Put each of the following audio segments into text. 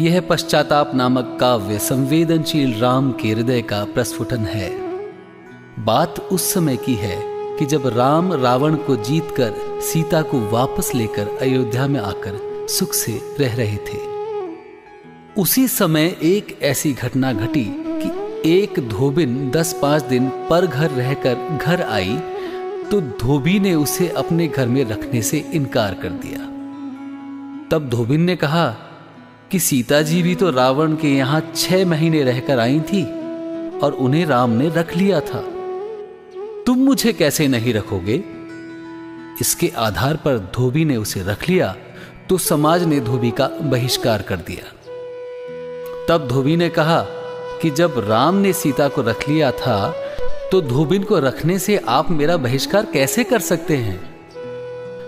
यह पश्चाताप नामक काव्य संवेदनशील राम के हृदय का प्रस्फुटन है। बात उस समय की है कि जब राम रावण को जीतकर सीता को वापस लेकर अयोध्या में आकर सुख से रह रहे थे। उसी समय एक ऐसी घटना घटी कि एक धोबिन दस पाँच दिन पर घर रहकर घर आई तो धोबी ने उसे अपने घर में रखने से इनकार कर दिया। तब धोबिन ने कहा कि सीता जी भी तो रावण के यहाँ छह महीने रहकर आई थी और उन्हें राम ने रख लिया था। तुम मुझे कैसे नहीं रखोगे? इसके आधार पर धोबी ने उसे रख लिया तो समाज ने धोबी का बहिष्कार कर दिया। तब धोबी ने कहा कि जब राम ने सीता को रख लिया था तो धोबिन को रखने से आप मेरा बहिष्कार कैसे कर सकते हैं?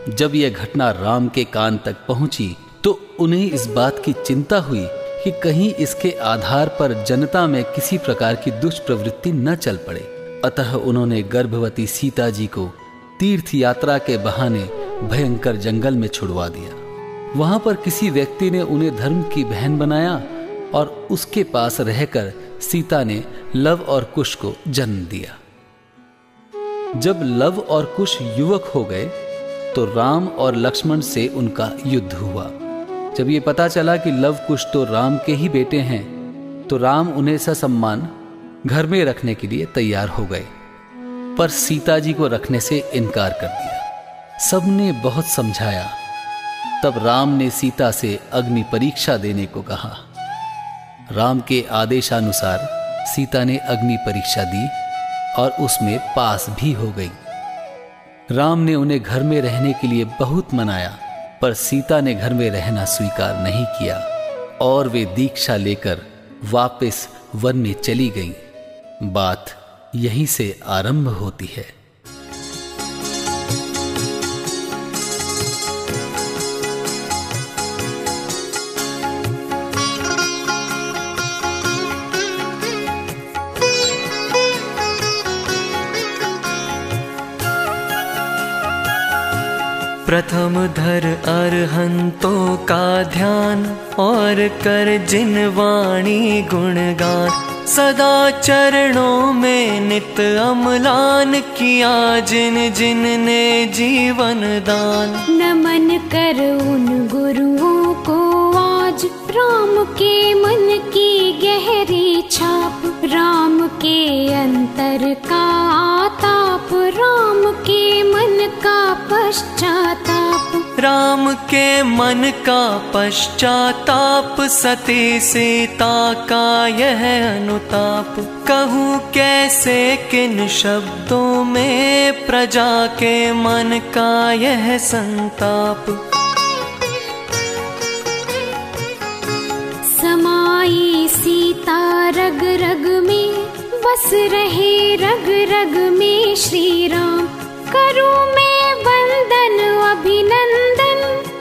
जब यह घटना राम के कान तक पहुँची तो उन्हें इस बात की चिंता हुई कि कहीं इसके आधार पर जनता में किसी प्रकार की दुष्प्रवृत्ति न चल पड़े। अतः उन्होंने गर्भवती सीता जी को तीर्थ यात्रा के बहाने भयंकर जंगल में छुड़वा दिया। वहाँ पर किसी व्यक्ति ने उन्हें धर्म की बहन बनाया और उसके पास रहकर सीता ने लव और कुश को जन्म दिया। जब लव और कुश युवक हो गए तो राम और लक्ष्मण से उनका युद्ध हुआ। जब ये पता चला कि लव कुश तो राम के ही बेटे हैं तो राम उन्हें ससम्मान घर में रखने के लिए तैयार हो गए, पर सीता जी को रखने से इनकार कर दिया। सबने बहुत समझाया। तब राम ने सीता से अग्नि परीक्षा देने को कहा। राम के आदेशानुसार सीता ने अग्नि परीक्षा दी और उसमें पास भी हो गई। राम ने उन्हें घर में रहने के लिए बहुत मनाया। पर सीता ने घर में रहना स्वीकार नहीं किया और वे दीक्षा लेकर वापस वन में चली गईं। बात यहीं से आरंभ होती है प्रथम धर अरहंतों का ध्यान और कर जिन वाणी गुणगान। सदा चरणों में नित अमलान किया जिन जिन ने जीवन दान। नमन कर उन गुरुओं को आज राम के मन की गहरी छाप। राम के अंतर का आताप, राम के मन का पश्चाताप। राम के मन का पश्चाताप सती सीता का यह अनुताप। कहूँ कैसे किन शब्दों में प्रजा के मन का यह संताप। समाई सीता रग रग में बस रहे रग रग में श्री राम करूँ मैं वंदन अभिनंदन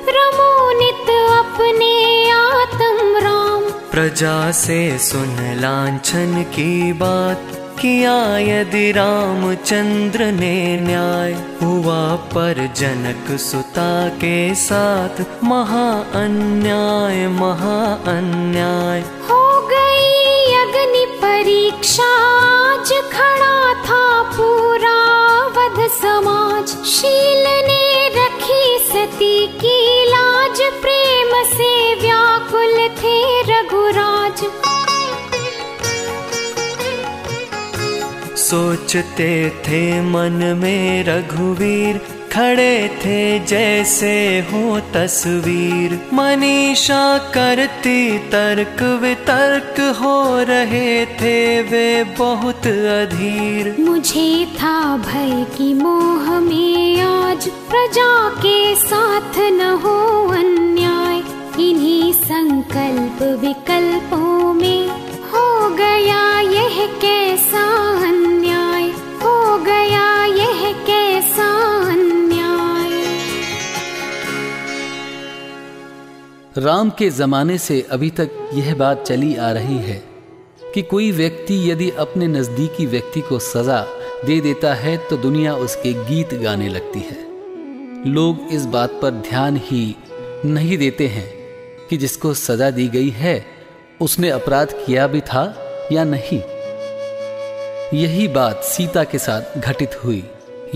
रमोनित अपने आत्म राम। प्रजा से सुन लांछन की बात किया यदि रामचंद्र ने न्याय। हुआ पर जनक सुता के साथ महा अन्याय महा अन्याय। हो परीक्षा आज खड़ा था पूरा वध समाज। शील ने रखी सती की लाज, प्रेम से व्याकुल थे रघुराज। सोचते थे मन में रघुवीर खड़े थे जैसे हो तस्वीर। मनीषा करती तर्क, वितर्क हो रहे थे वे बहुत अधीर। मुझे था भय की मोह में आज प्रजा के साथ न हो अन्याय। इन्हीं संकल्प विकल्पों में हो गया यह कैसा अन्याय? हो गया राम के जमाने से अभी तक यह बात चली आ रही है कि कोई व्यक्ति यदि अपने नजदीकी व्यक्ति को सजा दे देता है तो दुनिया उसके गीत गाने लगती है। लोग इस बात पर ध्यान ही नहीं देते हैं कि जिसको सजा दी गई है, उसने अपराध किया भी था या नहीं। यही बात सीता के साथ घटित हुई।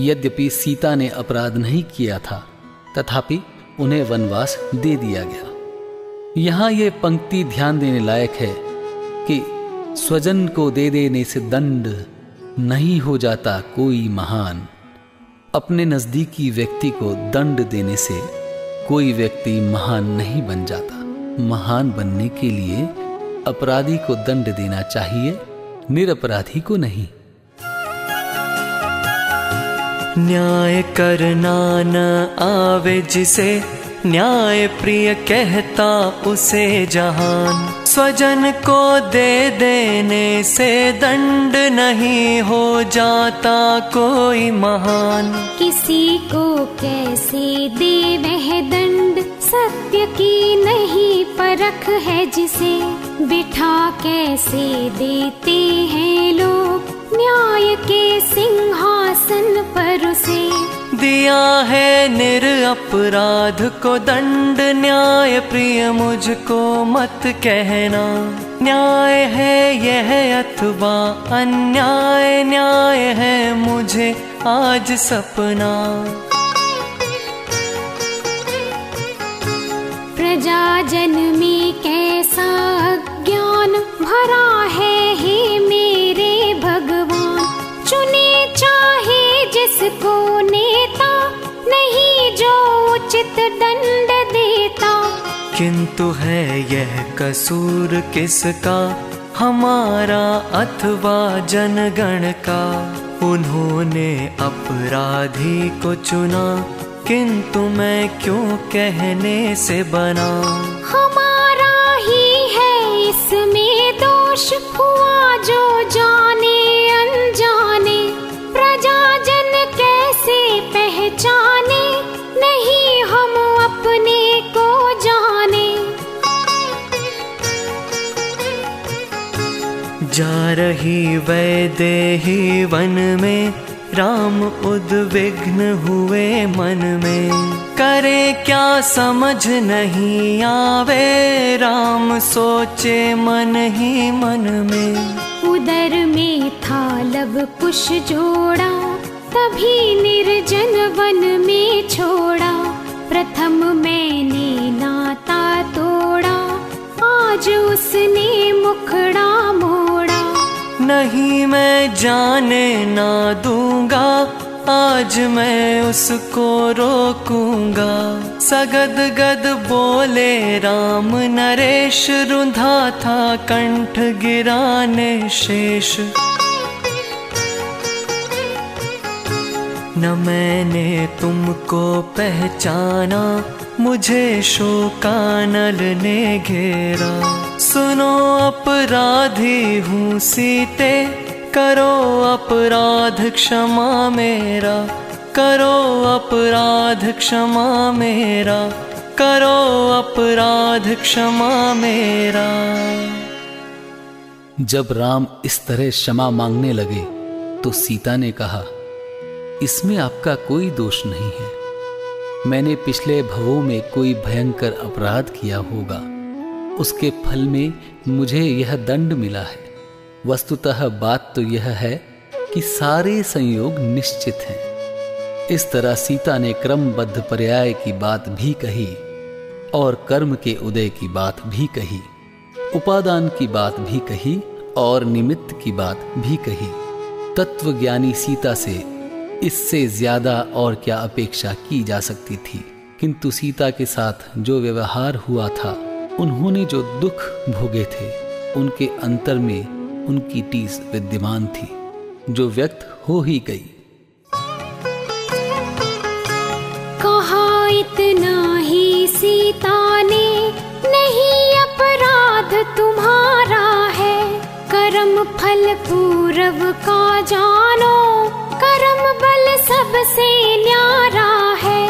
यद्यपि सीता ने अपराध नहीं किया था, तथापि उन्हें वनवास दे दिया गया। यहाँ यह पंक्ति ध्यान देने लायक है कि स्वजन को दे देने से दंड नहीं हो जाता कोई महान। अपने नजदीकी व्यक्ति को दंड देने से कोई व्यक्ति महान नहीं बन जाता। महान बनने के लिए अपराधी को दंड देना चाहिए, निरपराधी को नहीं। न्याय करना न आवे जिसे न्याय प्रिय कहता उसे जहान। स्वजन को दे देने से दंड नहीं हो जाता कोई महान। किसी को कैसे दे वह दंड? सत्य की नहीं परख है जिसे। बिठा कैसे देते हैं लोग? न्याय के सिंहासन पर उसे। दिया है निर अपराध को दंड न्याय प्रिय मुझको मत कहना। न्याय है यह अथवा अन्याय, न्याय है मुझे आज सपना। प्रजा जन में कैसा ज्ञान भरा है हे मेरे भगवान। चुने चाहे जिसको नेता नहीं जो उचित दंड देता। किंतु है यह कसूर किसका? हमारा अथवा जनगण का। उन्होंने अपराधी को चुना किंतु मैं क्यों कहने से बना? हमारा ही है इसमें दोष हुआ जो जाने अनजाने। पहचाने नहीं हम अपने को जाने। जा रही वैदेही वन में राम उद्विग्न हुए मन में। करे क्या समझ नहीं आवे राम सोचे मन ही मन में। उदर में था लब कुश जोड़ा तभी निर्जन वन में छोड़ा। प्रथम मैंने नाता तोड़ा। आज उसने मुखड़ा मोड़ा। नहीं मैं जाने ना दूँगा। आज मैं उसको रोकूँगा। सगद गद बोले, राम नरेश, रुंधा था कंठ गिराने शेष। न मैंने तुमको पहचाना, मुझे शोकानल ने घेरा। सुनो अपराधी हूँ सीते, करो अपराध क्षमा मेरा। करो अपराध क्षमा मेरा, करो अपराध क्षमा मेरा। जब राम इस तरह क्षमा मांगने लगे तो सीता ने कहा इसमें आपका कोई दोष नहीं है। मैंने पिछले भवों में कोई भयंकर अपराध किया होगा। उसके फल में मुझे यह दंड मिला है। वस्तुतः बात तो यह है कि सारे संयोग निश्चित हैं। इस तरह सीता ने क्रमबद्ध पर्याय की बात भी कही और कर्म के उदय की बात भी कही, उपादान की बात भी कही और निमित्त की बात भी कही। तत्वज्ञानी सीता से इससे ज़्यादा और क्या अपेक्षा की जा सकती थी? किंतु सीता के साथ जो व्यवहार हुआ था, उन्होंने जो दुख भोगे थे, उनके अंतर में उनकी टीस विद्यमान थी, जो व्यक्त हो ही गई। कहा इतना ही सीता ने, नहीं अपराध तुम्हारा है। कर्म फल पूर्व का जानो बल सबसे न्यारा है।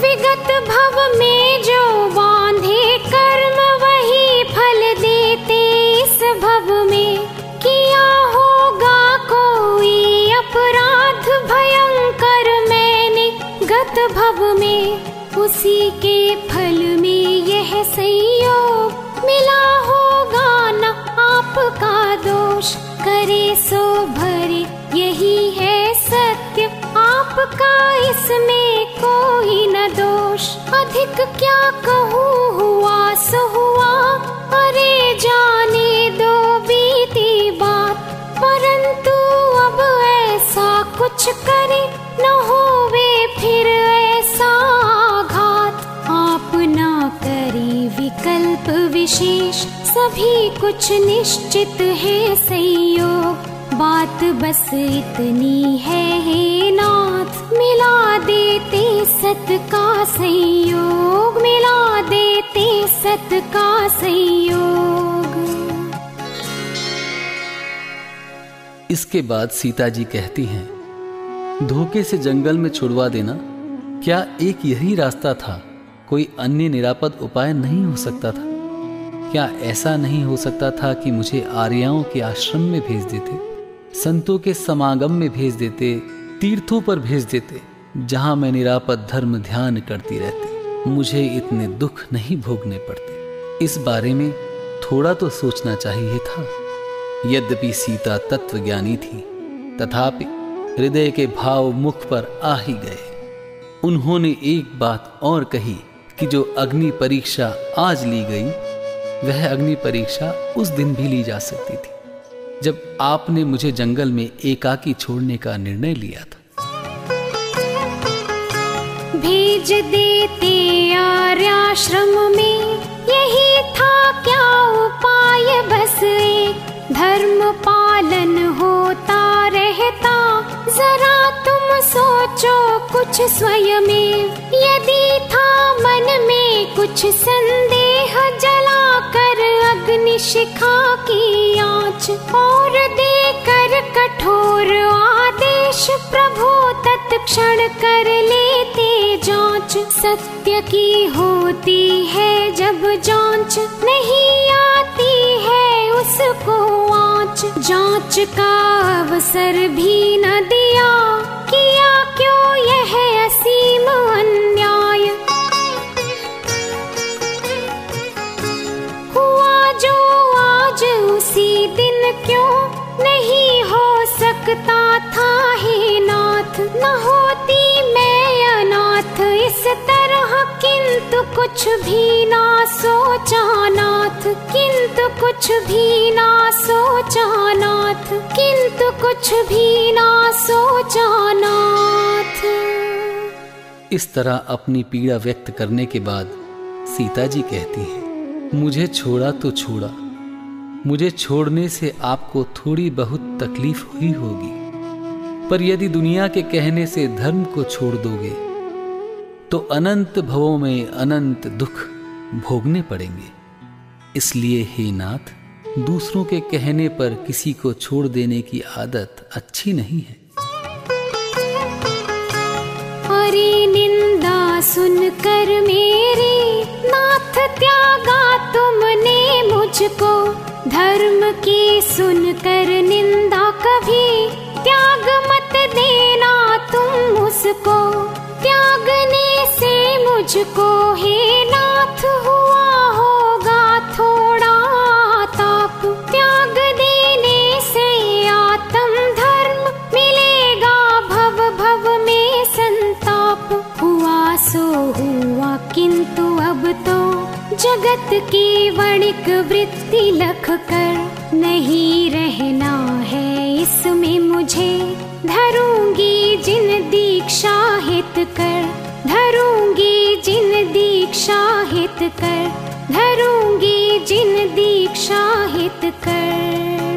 विगत भव में जो बांधे कर्म, वही फल देते इस भव में। किया होगा कोई अपराध भयंकर मैंने गत भव में। उसी के फल में यह संयोग मिला होगा, न आपका दोष। करे सो भरे, यही है आपका इसमें कोई न दोष। अधिक क्या कहूँ, हुआ सो हुआ। अरे जाने दो बीती बात। परंतु अब ऐसा कुछ करे, न हो वे फिर ऐसा घात। आप ना करी विकल्प विशेष। सभी कुछ निश्चित है, संयोग। बात बस इतनी है, हे नाथ मिला देते सत का संयोग, मिला देते सत का संयोग। इसके बाद सीता जी कहती हैं, धोखे से जंगल में छुड़वा देना, क्या एक यही रास्ता था, कोई अन्य निरापद उपाय नहीं हो सकता था? क्या ऐसा नहीं हो सकता था कि मुझे आर्याओं के आश्रम में भेज देते, संतों के समागम में भेज देते तीर्थों पर भेज देते, जहाँ मैं निरापद धर्म ध्यान करती रहती। मुझे इतने दुख नहीं भोगने पड़ते। इस बारे में थोड़ा तो सोचना चाहिए था। यद्यपि सीता तत्व ज्ञानी थी, तथापि हृदय के भाव मुख पर आ ही गए। उन्होंने एक बात और कही कि जो अग्नि परीक्षा आज ली गई, वह अग्नि परीक्षा उस दिन भी ली जा सकती थी। जब आपने मुझे जंगल में एकाकी छोड़ने का निर्णय लिया था। भेज देते आर्याश्रम में, यही था क्या उपाय? बस एक धर्म पालन होता रहता, जरा सोचो कुछ स्वयं यदि था मन में कुछ संदेह, जला कर अग्नि शिखा की आँच। और देकर कठोर आदेश प्रभु तत्क्षण कर लेते जाँच। सत्य की होती है जब जाँच। नहीं आती उसको आँच जाँच का अवसर भी न दिया। किया क्यों यह असीम अन्याय? हुआ जो आज उसी दिन क्यों नहीं हो सकता था हे नाथ? न होती मैं अनाथ इस तरह किंतु कुछ भी ना सोचा नाथ, किंतु कुछ भी ना सोचा नाथ, किंतु कुछ भी ना सोचा नाथ। इस तरह अपनी पीड़ा व्यक्त करने के बाद सीता जी कहती हैं, मुझे छोड़ा तो छोड़ा, मुझे छोड़ने से आपको थोड़ी बहुत तकलीफ़ हुई होगी, पर यदि दुनिया के कहने से धर्म को छोड़ दोगे तो अनंत भवों में अनंत दुख भोगने पड़ेंगे। इसलिए हे नाथ, दूसरों के कहने पर किसी को छोड़ देने की आदत अच्छी नहीं है। हरी निंदा सुनकर मेरी नाथ त्यागा तुमने मुझको। धर्म की सुनकर निंदा कभी त्याग मत देना तुम उसको मुझको हे नाथ हुआ होगा थोड़ा ताप। त्याग देने से आत्म धर्म मिलेगा, भव भव में संताप। हुआ सो हुआ किंतु अब तो जगत की वणिक वृत्ति लख कर नहीं रहना है। इसमें मुझे धरूँगी जिन दीक्षा हित कर। धरूंगी जिन दीक्षा हित कर धरूंगी जिन दीक्षा हित कर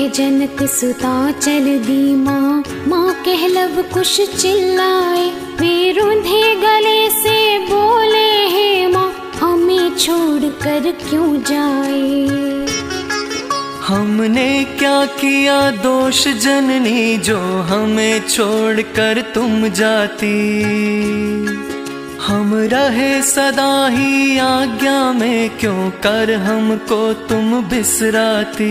कह जनक सुता, चल दी माँ। माँ कह लव कुश चिल्लाए। वे रुंधे गले से बोले, हे माँ, हमें छोड़ कर क्यों जाए? हमने क्या किया दोष जननी, जो हमें छोड़ कर तुम जाती? हम रहे सदा ही आज्ञा में, क्यों कर हमको तुम बिसराती?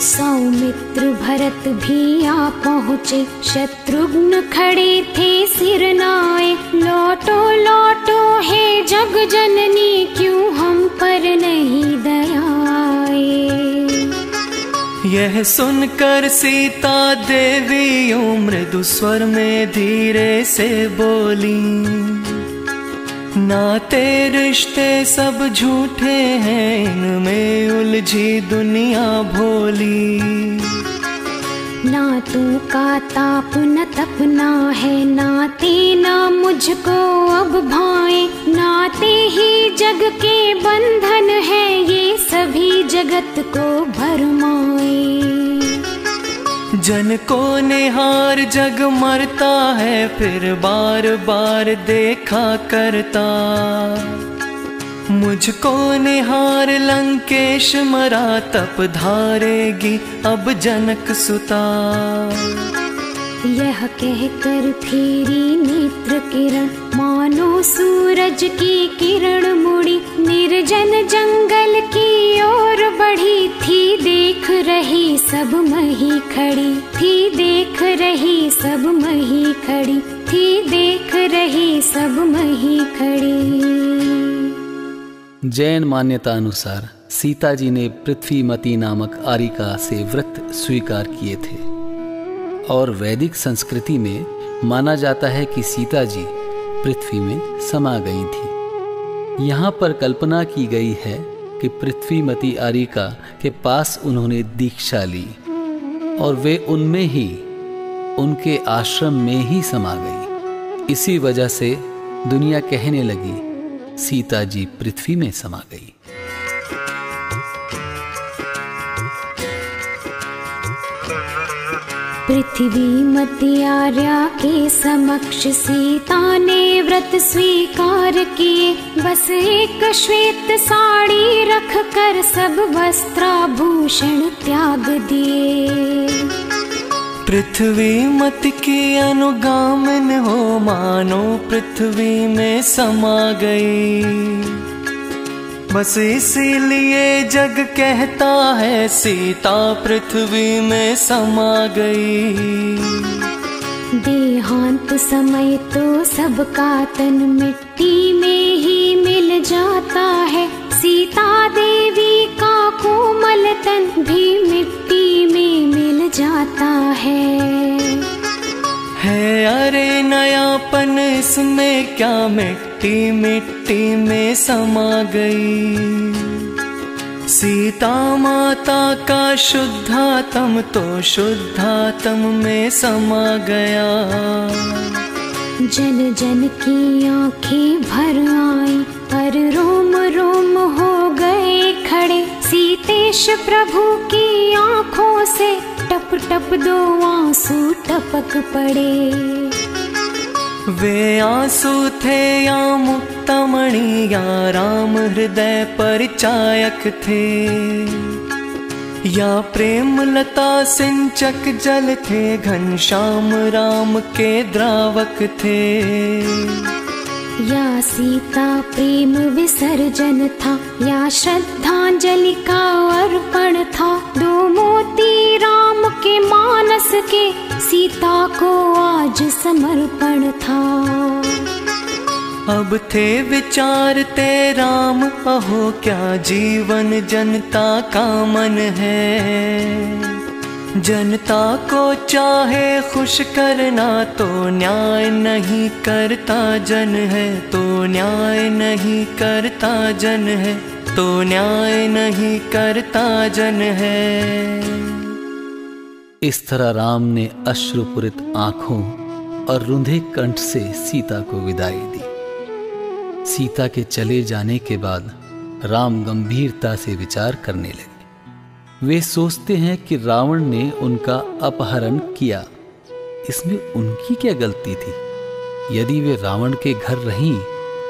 सौमित्र भरत भी आ पहुँचे, शत्रुघ्न खड़े थे सिर नाए। लौटो लौटो हे जग जननी, क्यों हम पर नहीं दयाए? यह सुनकर सीता देवी मृदु स्वर में धीरे से बोली, नाते रिश्ते सब झूठे हैं, इनमें उलझी दुनिया भोली। ना तू का ताप न तपना है, नाते ना मुझको अब भाए। नाते ही जग के बंधन है, ये सभी जगत को भरमाए जन को निहार जग मरता है, फिर बार बार देखा करता। मुझको निहार लंकेश मरा तप धारेगी अब जनक सुता। यह कहकर फेरी नेत्र किरण, मानो सूरज की किरण मुड़ी। निर्जन जंगल की ओर बढ़ी थी, देख रही सब मही खड़ी। थी, देख रही सब मही खड़ी। थी, देख रही सब मही खड़ी। जैन मान्यता अनुसार सीता जी ने पृथ्वीमती नामक आरिका से व्रत स्वीकार किए थे। और वैदिक संस्कृति में माना जाता है कि सीता जी पृथ्वी में समा गई थी। यहाँ पर कल्पना की गई है कि पृथ्वीमती आरिका के पास उन्होंने दीक्षा ली और वे उनमें ही, उनके आश्रम में ही समा गई। इसी वजह से दुनिया कहने लगी सीता जी पृथ्वी में समा गई। पृथ्वी मतियार्या के समक्ष सीता ने व्रत स्वीकार किए। बस एक श्वेत साड़ी रख कर सब वस्त्राभूषण त्याग दिए। पृथ्वी मत की अनुगामन हो मानो पृथ्वी में समा गई। बस इसीलिए जग कहता है, सीता पृथ्वी में समा गई। देहांत समय तो सबका तन मिट्टी में ही मिल जाता है, सीता देवी कोमल तन भी मिट्टी में मिल जाता है। है अरे नयापन इसमें क्या मिट्टी मिट्टी में समा गई? सीता माता का शुद्धातम तो शुद्धातम में समा गया। जन जन की आँखें भर आई पर रोम रोम हो गए खड़े। सीतेश प्रभु की आँखों से टप टप दो आँसू टपक पड़े। वे आँसू थे या मुक्तमणि या राम हृदय परिचायक थे। या प्रेम लता सिंचक जल थे घनश्याम राम के द्रावक थे। या सीता प्रेम विसर्जन था, या श्रद्धांजलि का अर्पण था। दो मोती राम के मानस के, सीता को आज समर्पण था। अब थे विचारते राम, अहो क्या जीवन जनता का मन है। जनता को चाहे खुश करना तो न्याय नहीं करता जन है तो न्याय नहीं करता जन है तो न्याय नहीं करता जन है। इस तरह राम ने अश्रुपुरित आँखों और रुंधे कंठ से सीता को विदाई दी। सीता के चले जाने के बाद राम गंभीरता से विचार करने लगे। वे सोचते हैं कि रावण ने उनका अपहरण किया। इसमें उनकी क्या गलती थी? यदि वे रावण के घर रहीं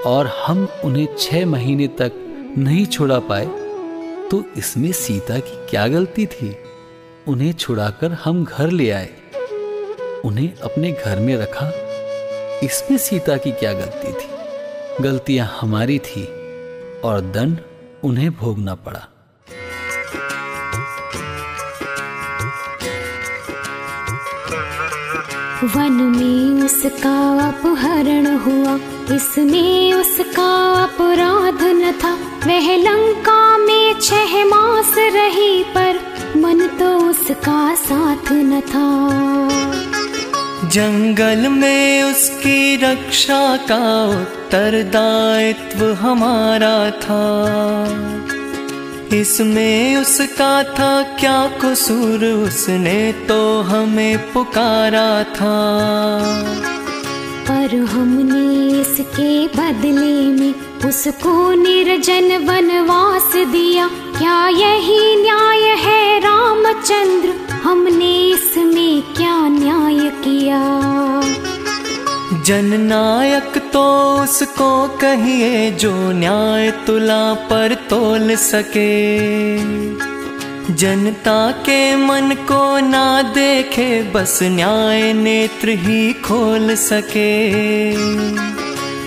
और हम उन्हें छह महीने तक नहीं छुड़ा पाए तो इसमें सीता की क्या गलती थी? उन्हें छुड़ाकर हम घर ले आए। उन्हें अपने घर में रखा। इसमें सीता की क्या गलती थी? गलतियाँ हमारी थी और दंड उन्हें भोगना पड़ा। वन में उसका अपहरण हुआ। इसमें उसका अपराध न था। वह लंका में छह मास रही पर मन तो उसका साथ न था। जंगल में उसकी रक्षा का उत्तरदायित्व हमारा था। इसमें उसका था क्या कसूर? उसने तो हमें पुकारा था। पर हमने इसके बदले में उसको निर्जन वनवास दिया। क्या यही न्याय है रामचंद्र? हमने इसमें क्या न्याय किया? जननायक तो उसको कहिए जो न्याय तुला पर तोल सके। जनता के मन को ना देखे, बस न्याय नेत्र ही खोल सके।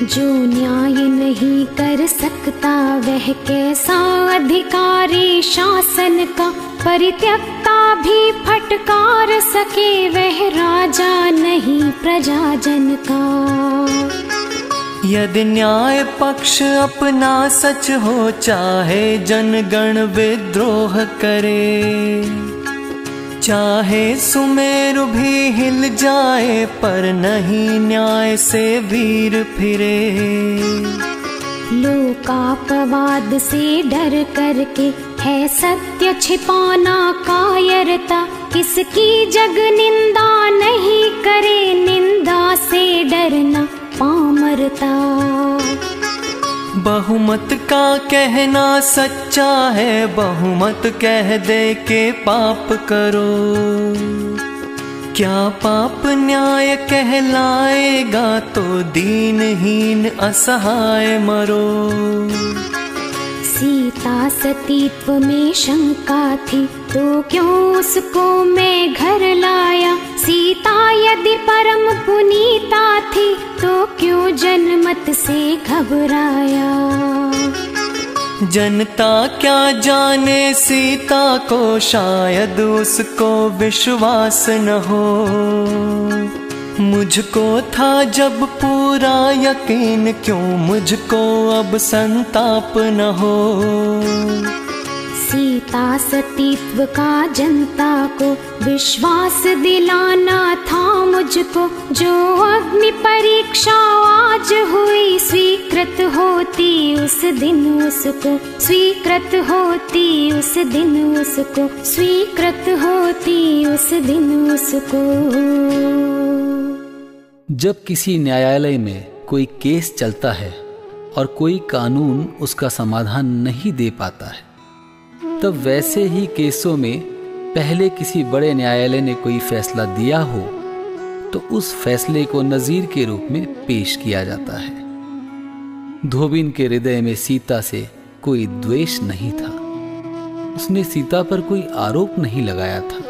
जो न्याय नहीं कर सकता, वह कैसा अधिकारी शासन का परित्यक्ता भी फटकार सके वह राजा नहीं प्रजाजन का। यदि न्याय पक्ष अपना सच हो चाहे जनगण विद्रोह करे। चाहे सुमेरु भी हिल जाए पर नहीं न्याय से वीर फिरे। लोकापवाद से डर करके है सत्य छिपाना कायरता। किसकी जग निंदा नहीं करे निंदा से डरना पामरता। बहुमत का कहना सच्चा है, बहुमत कह दे के पाप करो। क्या पाप न्याय कहलाएगा तो दीनहीन असहाय मरो। सीता सतीत्व में शंका थी तो क्यों उसको मैं घर लाया? सीता यदि परम पुनीता थी तो क्यों जनमत से घबराया? जनता क्या जाने सीता को? शायद उसको विश्वास न हो। मुझको था जब पूरा यकीन, क्यों मुझको अब संताप न हो? सीता सतीत्व का जनता को विश्वास दिलाना था मुझको, जो अग्नि परीक्षा आज हुई, स्वीकृत होती उस दिन उसको, स्वीकृत होती उस दिन उसको, स्वीकृत होती उस दिन उसको। जब किसी न्यायालय में कोई केस चलता है और कोई कानून उसका समाधान नहीं दे पाता है, तब वैसे ही केसों में पहले किसी बड़े न्यायालय ने कोई फैसला दिया हो तो उस फैसले को नज़ीर के रूप में पेश किया जाता है। धोबिन के हृदय में सीता से कोई द्वेष नहीं था। उसने सीता पर कोई आरोप नहीं लगाया था।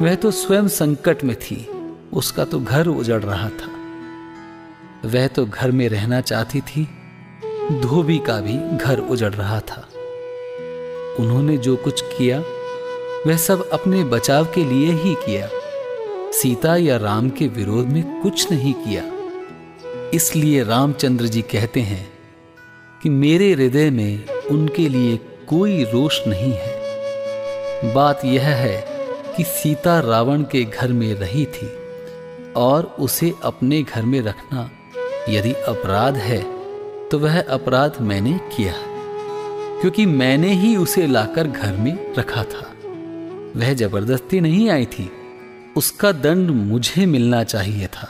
वह तो स्वयं संकट में थी। उसका तो घर उजड़ रहा था। वह तो घर में रहना चाहती थी, धोबी का भी घर उजड़ रहा था। उन्होंने जो कुछ किया, वह सब अपने बचाव के लिए ही किया। सीता या राम के विरोध में कुछ नहीं किया। इसलिए रामचंद्र जी कहते हैं कि मेरे हृदय में उनके लिए कोई रोष नहीं है। बात यह है कि सीता रावण के घर में रही थी। और उसे अपने घर में रखना। यदि अपराध है तो वह अपराध मैंने किया, क्योंकि मैंने ही उसे लाकर घर में रखा था। वह ज़बरदस्ती नहीं आई थी। उसका दंड मुझे मिलना चाहिए था,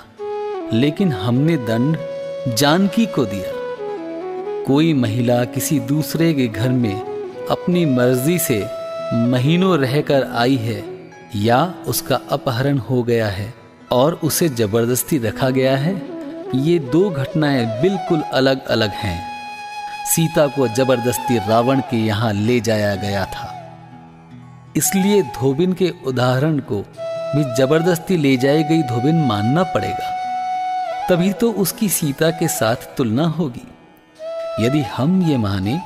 लेकिन हमने दंड जानकी को दिया। कोई महिला किसी दूसरे के घर में अपनी मर्ज़ी से महीनों रहकर आई है, या उसका अपहरण हो गया है और उसे ज़बरदस्ती रखा गया है। ये दो घटनाएँ बिल्कुल अलग अलग हैं। सीता को ज़बरदस्ती रावण के यहाँ ले जाया गया था। इसलिए धोबिन के उदाहरण को भी ज़बरदस्ती ले जाई गई धोबिन मानना पड़ेगा। तभी तो उसकी सीता के साथ तुलना होगी। यदि हम ये माने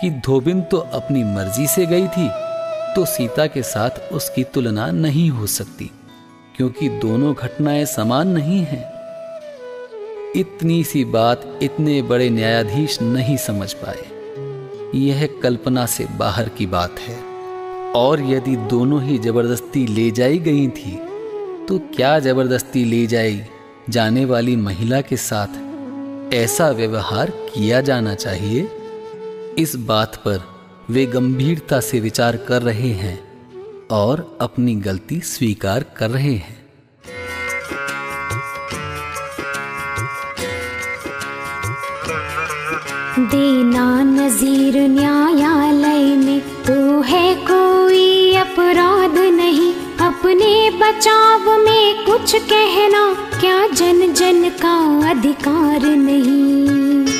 कि धोबिन तो अपनी मर्ज़ी से गई थी तो सीता के साथ उसकी तुलना नहीं हो सकती। क्योंकि दोनों घटनाएँ समान नहीं हैं। इतनी सी बात इतने बड़े न्यायाधीश नहीं समझ पाए। यह कल्पना से बाहर की बात है। और यदि दोनों ही ज़बरदस्ती ले जाई गई थी तो क्या ज़बरदस्ती ले जाई जाने वाली महिला के साथ ऐसा व्यवहार किया जाना चाहिए? इस बात पर वे गंभीरता से विचार कर रहे हैं। और अपनी गलती स्वीकार कर रहे हैं। देना नजीर न्यायालय में तो है कोई अपराध नहीं। अपने बचाव में कुछ कहना, क्या जन जन का अधिकार नहीं?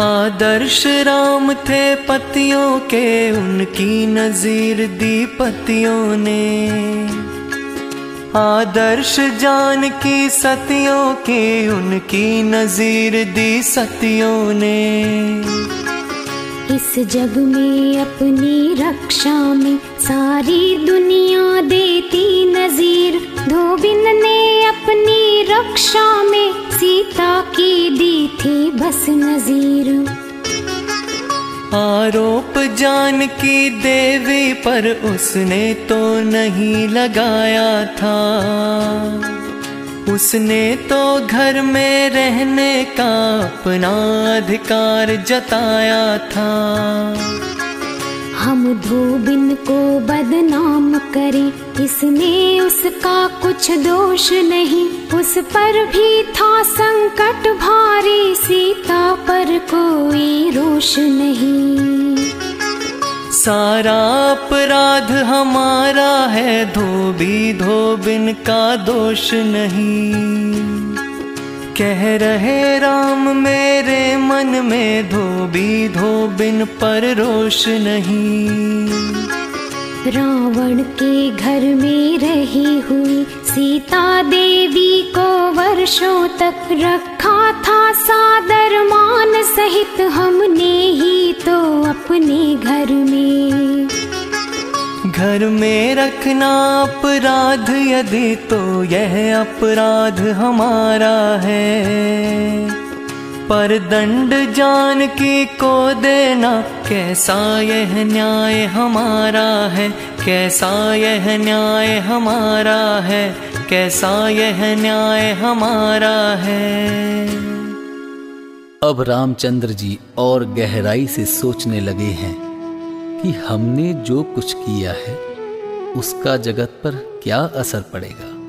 आदर्श राम थे पतियों के, उनकी नजीर दी पतियों ने। आदर्श जान की सतियों की, उनकी नजीर दी सतियों ने। इस जग में अपनी रक्षा में सारी दुनिया देती नजीर। धोबिन ने अपनी रक्षा में सीता की दी थी बस नजीर। आरोप जान की देवी पर उसने तो नहीं लगाया था। उसने तो घर में रहने का अपना अधिकार जताया था। हम धोबिन को बदनाम करें, इसमें उसका कुछ दोष नहीं। उस पर भी था संकट भारी, सीता पर कोई रोष नहीं। सारा अपराध हमारा है, धोबी धोबिन का दोष नहीं। कह रहे, राम मेरे मन में धोबी, धोबिन पर रोष नहीं। रावण के घर में रही हुई सीता देवी को वर्षों तक रखा था सादर मान सहित हमने ही तो अपने घर में घर में रखना अपराध, यदि तो यह अपराध हमारा है। पर दंड जान की को देना, कैसा यह न्याय हमारा है? कैसा यह न्याय हमारा है? कैसा यह न्याय हमारा है? अब रामचंद्र जी और गहराई से सोचने लगे हैं। कि हमने जो कुछ किया है, उसका जगत पर क्या असर पड़ेगा?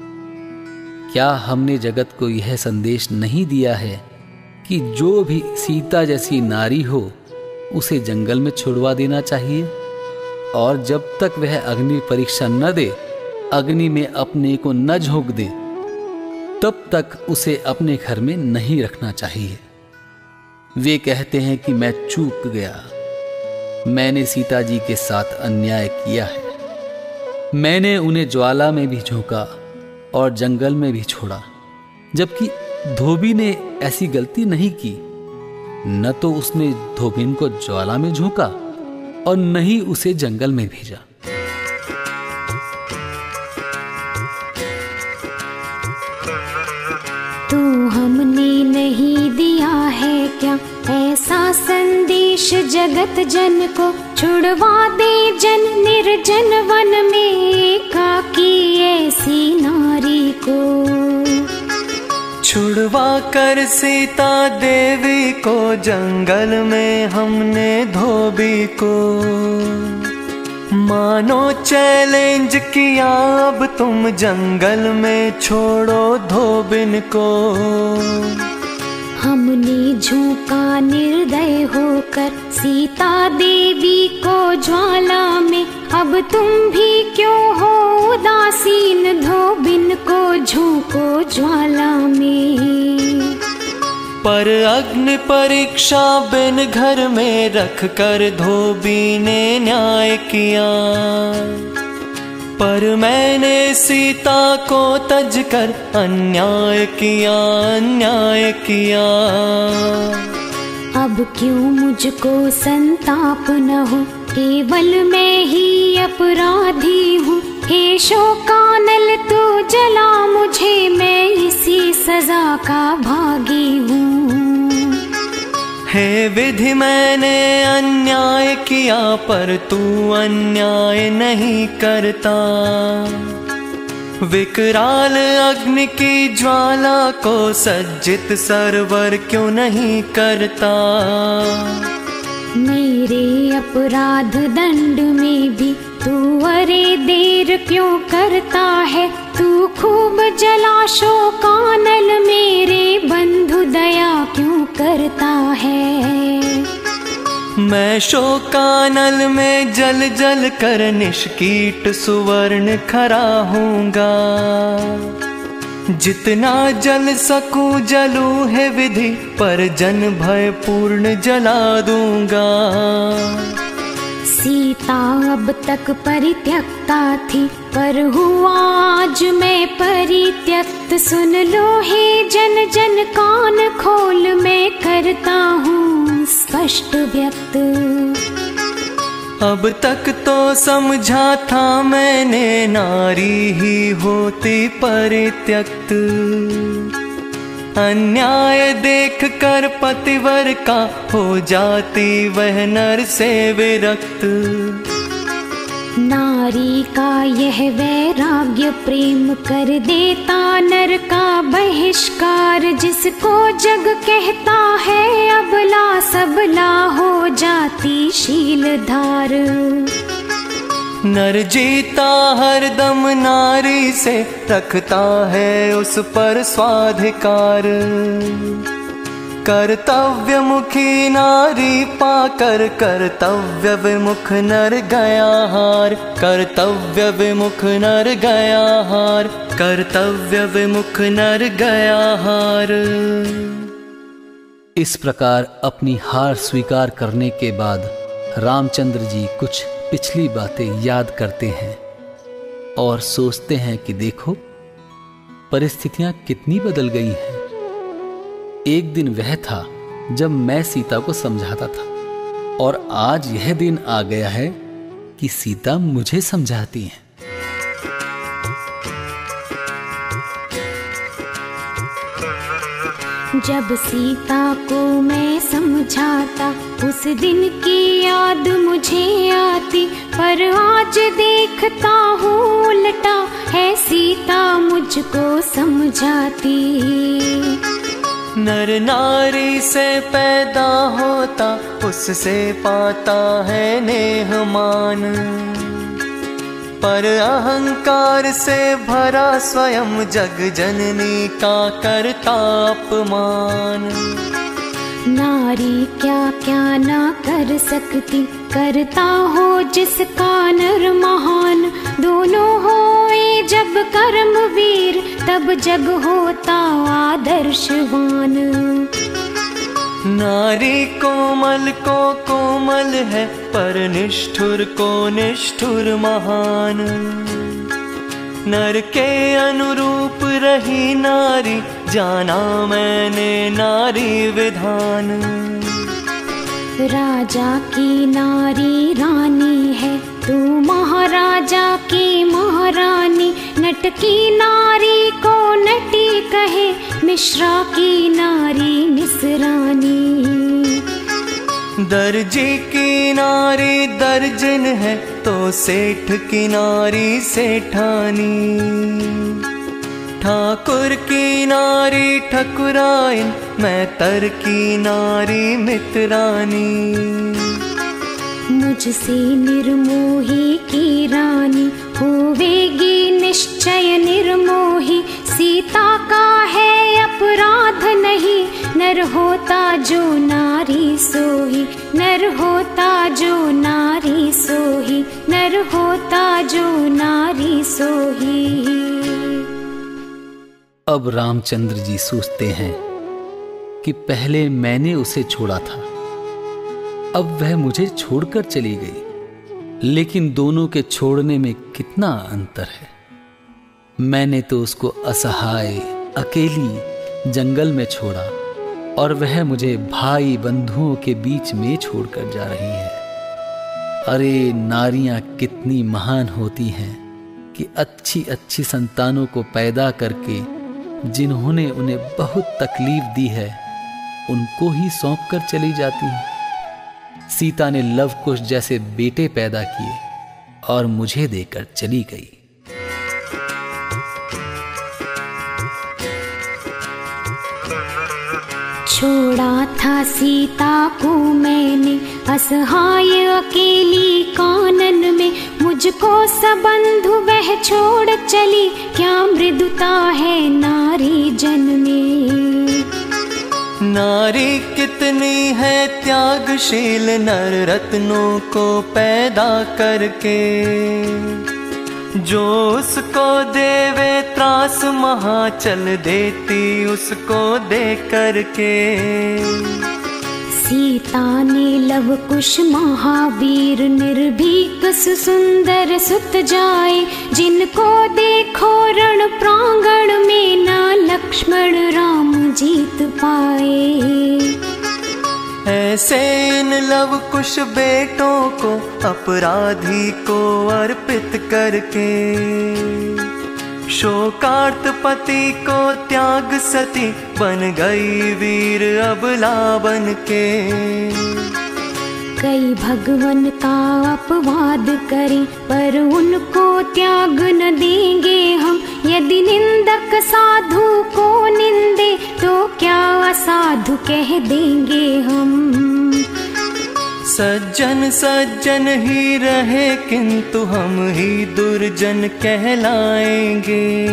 क्या हमने जगत को यह संदेश नहीं दिया है कि जो भी सीता जैसी नारी हो, उसे जंगल में छुड़वा देना चाहिए? और जब तक वह अग्नि परीक्षा न दे, अग्नि में अपने को न झोंक दे, तब तक उसे अपने घर में नहीं रखना चाहिए। वे कहते हैं कि मैं चूक गया। मैंने सीता जी के साथ अन्याय किया है। मैंने उन्हें ज्वाला में भी झोंका और जंगल में भी छोड़ा, जबकि धोबी ने ऐसी गलती नहीं की। न तो उसने धोबिन को ज्वाला में झोंका और न ही उसे जंगल में भेजा। तो हमने नहीं दिया है क्या? ऐसा संदेश जगत जन को छुड़वा दे जन निर्जन वन में एकाकी ऐसी नारी को। छुड़वा कर सीता देवी को, जंगल में हमने धोबी को। मानो चैलेंज किया, अब तुम जंगल में छोड़ो धोबिन को। हमने झोंका निर्दय होकर सीता देवी को ज्वाला में, अब तुम भी क्यों हो उदासीन धोबिन को झोंको ज्वाला में? पर अग्नि परीक्षा बिन घर में रख कर धोबी ने न्याय किया। पर मैंने सीता को तज कर अन्याय किया अन्याय किया। अब क्यों मुझको संताप न हो? केवल मैं ही अपराधी हूँ। हे शोकानल, तू जला मुझे, मैं इसी सजा का भागी हूँ। हे विधि मैंने अन्याय किया, पर तू अन्याय नहीं करता। विकराल अग्नि की ज्वाला को सज्जित सरवर क्यों नहीं करता? मेरे अपराध दंड में भी तू अरे देर क्यों करता है? तू खूब जला शोकानल मेरे बंधु दया क्यों करता है? मैं शोकानल में जल जल कर निष्कीट सुवर्ण खरा हूँगा जितना जल सकूँ जलू है विधि, पर जन भय पूर्ण जला दूँगा। सीता अब तक परित्यक्ता थी, पर हुआ आज मैं परित्यक्त। सुन लो हे जन जन कान खोल, मैं करता हूँ स्पष्ट व्यक्त। अब तक तो समझा था मैंने, नारी ही होती परित्यक्त। अन्याय देख कर पतिवर का हो जाती वह नर से विरक्त। नारी का यह वैराग्य प्रेम कर देता, नर का बहिष्कार जिसको जग कहता है, अबला सबला हो जाती शीलधार। नर जीता हर दम नारी से रखता है उस पर स्वाधिकार। कर्तव्य मुखी नारी पाकर कर्तव्य विमुख नर गया हार। कर्तव्य विमुख नर गया हार। कर्तव्य विमुख नर गया हार। इस प्रकार अपनी हार स्वीकार करने के बाद रामचंद्र जी कुछ पिछली बातें याद करते हैं और सोचते हैं कि देखो, परिस्थितियाँ कितनी बदल गई हैं। एक दिन वह था जब मैं सीता को समझाता था और आज यह दिन आ गया है कि सीता मुझे समझाती हैं। जब सीता को मैं समझाता उस दिन की याद मुझे आती, पर आज देखता हूँ उल्टा, है सीता मुझको समझाती। नर नारी से पैदा होता, उससे पाता है नेह मान पर अहंकार से भरा स्वयं जग जननी का करता अपमान नारी क्या क्या ना कर सकती? करता हो जिसका नर महान। दोनों होए जब कर्म वीर तब जग होता आदर्शवान। नारी कोमल को कोमल है, पर निष्ठुर को निष्ठुर महान। नर के अनुरूप रही नारी जाना मैंने नारी विधान। राजा की नारी रानी है तू महाराजा की महारानी। नट की नारी को नटी कहे मिश्रा की नारी मिसरानी दर्जी की नारी दर्जन है तो सेठ की नारी सेठानी। ठाकुर की नारी ठकुराइन मैं तर की नारी मित्रानी। मुझसे निर्मोही की रानी, होवेगी निश्चय निर्मोही। सीता का है अपराध नहीं, नर होता जो नारी सोही। नर होता जो नारी सोही, नर होता जो नारी सोही। अब रामचंद्र जी सोचते हैं कि पहले मैंने उसे छोड़ा था। अब वह मुझे छोड़कर चली गई। लेकिन दोनों के छोड़ने में कितना अंतर है। मैंने तो उसको असहाय, अकेली जंगल में छोड़ा और वह मुझे भाई बंधुओं के बीच में छोड़कर जा रही है। अरे नारियाँ कितनी महान होती हैं कि अच्छी अच्छी संतानों को पैदा करके जिन्होंने उन्हें बहुत तकलीफ़ दी है, उनको ही सौंप कर चली जाती हैं। सीता ने लव कुश जैसे बेटे पैदा किए और मुझे देकर चली गई। छोड़ा था सीता को मैंने असहाय अकेली कानन में मुझको सबंधु वह छोड़ चली। क्या मृदुता है नारी जन में नारी कितनी है त्यागशील नर रत्नों को पैदा करके। जो उसको देवे त्रास महा चल देती उसको दे करके। सीता ने लव कुश महावीर निर्भीक सुंदर सुत जाए, जिनको देखो रण प्रांगण में ना लक्ष्मण राम जीत पाए। ऐसे इन लव कुश बेटों को अपराधी को अर्पित करके शोकार्त पति को त्याग सती बन गई वीर अबला बन के। कई भगवन का अपवाद करें, पर उनको त्याग न देंगे हम। यदि निंदक साधु को निंदे तो क्या असाधु कह देंगे हम? सज्जन सज्जन ही रहे, किंतु हम ही दुर्जन कहलाएँगे।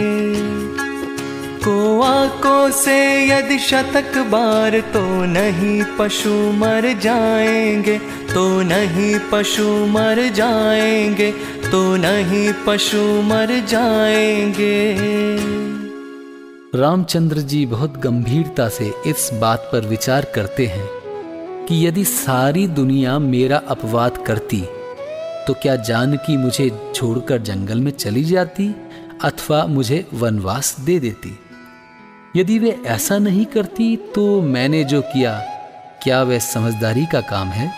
कोआ को से यदि शतक बार तो नहीं पशु मर जाएँगे तो नहीं पशु मर जाएँगे तो नहीं पशु मर जाएँगे। रामचंद्र जी बहुत गंभीरता से इस बात पर विचार करते हैं। कि यदि सारी दुनिया मेरा अपवाद करती तो क्या जानकी मुझे छोड़कर जंगल में चली जाती अथवा मुझे वनवास दे देती? यदि वे ऐसा नहीं करती तो मैंने जो किया, क्या वह समझदारी का काम है?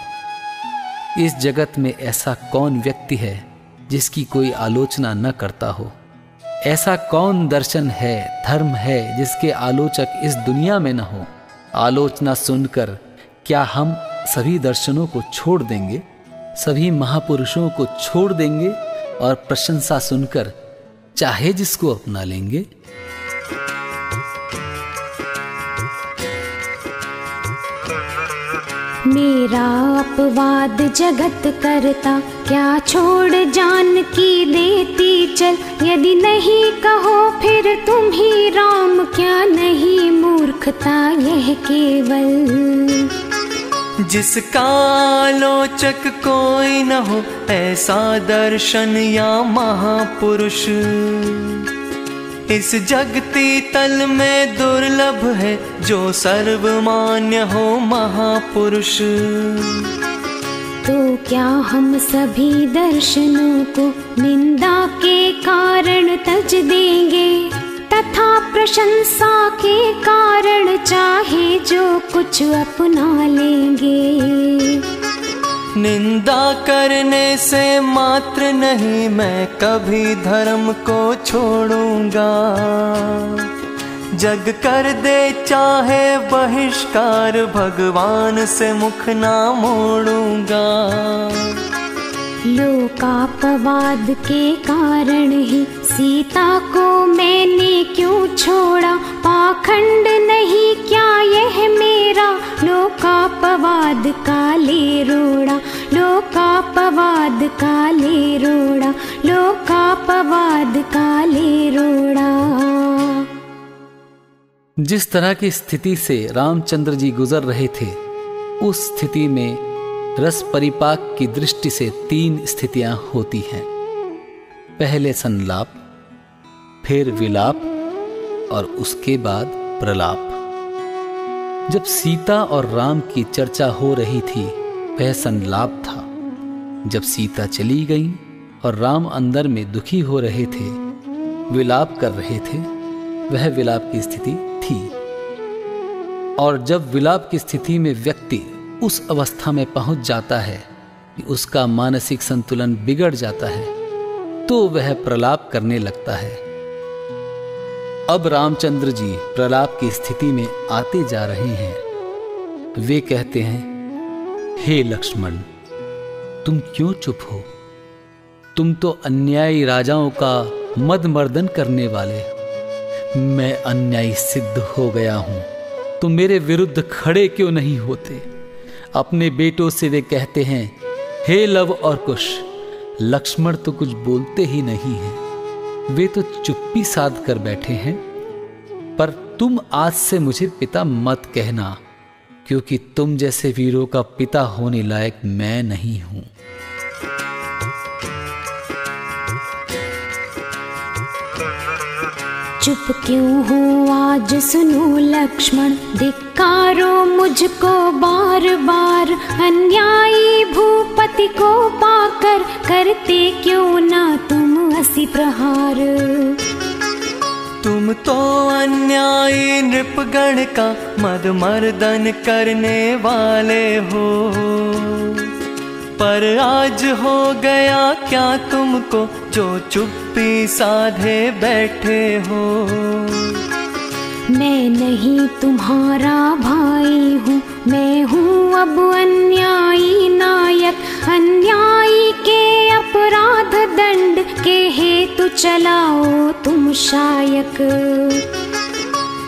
इस जगत में ऐसा कौन व्यक्ति है, जिसकी कोई आलोचना न करता हो? ऐसा कौन दर्शन है, धर्म है, जिसके आलोचक इस दुनिया में न हो? आलोचना सुनकर क्या हम सभी दर्शनों को छोड़ देंगे? सभी महापुरुषों को छोड़ देंगे और प्रशंसा सुनकर चाहे जिसको अपना लेंगे? मेरा अपवाद जगत करता, क्या छोड़ जान की देती चल? यदि नहीं कहो फिर तुम ही राम, क्या नहीं मूर्खता यह केवल? जिसका आलोचक कोई न हो, ऐसा दर्शन या महापुरुष। इस जगती तल में दुर्लभ है, जो सर्वमान्य हो महापुरुष। तो क्या हम सभी दर्शनों को निंदा के कारण तज देंगे? तथा प्रशंसा के कारण चाहे जो कुछ अपना लेंगे। निंदा करने से मात्र नहीं मैं कभी धर्म को छोड़ूँगा। जग कर दे चाहे बहिष्कार भगवान से मुख ना मोड़ूँगा। लोकापवाद के कारण ही सीता को मैंने क्यों छोड़ा? पाखंड नहीं, क्या यह मेरा? लोकापवाद काले रोड़ा, लोकापवाद काले रोड़ा, लोकापवाद काले रोड़ा। जिस तरह की स्थिति से रामचंद्र जी गुजर रहे थे, उस स्थिति में रस परिपाक की दृष्टि से तीन स्थितियाँ होती हैं। पहले संलाप फिर विलाप और उसके बाद प्रलाप। जब सीता और राम की चर्चा हो रही थी, वह संलाप था। जब सीता चली गई और राम अंदर में दुखी हो रहे थे, विलाप कर रहे थे, वह विलाप की स्थिति थी। और जब विलाप की स्थिति में व्यक्ति उस अवस्था में पहुँच जाता है कि उसका मानसिक संतुलन बिगड़ जाता है तो वह प्रलाप करने लगता है। अब रामचंद्र जी प्रलाप की स्थिति में आते जा रहे हैं। वे कहते हैं, हे लक्ष्मण, तुम क्यों चुप हो? तुम तो अन्यायी राजाओं का मद मर्दन करने वाले। मैं अन्यायी सिद्ध हो गया हूँ। तुम मेरे विरुद्ध खड़े क्यों नहीं होते? अपने बेटों से वे कहते हैं, हे लव और कुश, लक्ष्मण तो कुछ बोलते ही नहीं हैं। वे तो चुप्पी साध कर बैठे हैं, पर तुम आज से मुझे पिता मत कहना, क्योंकि तुम जैसे वीरों का पिता होने लायक मैं नहीं हूँ। चुप क्यों हो आज सुनो लक्ष्मण? धिकारो मुझको बार बार अन्यायी भूपति को पाकर, करते क्यों ना तुम? असी प्रहार। तुम तो अन्यायी नृपगण का मद मर्दन करने वाले हो। पर आज हो गया क्या तुमको जो चुप्पी साधे बैठे हो? मैं नहीं तुम्हारा भाई हूँ मैं हूँ अब अन्यायी नायक अन्यायी के अपराध दंड के हेतु चलाओ तुम शायक।